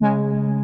嗯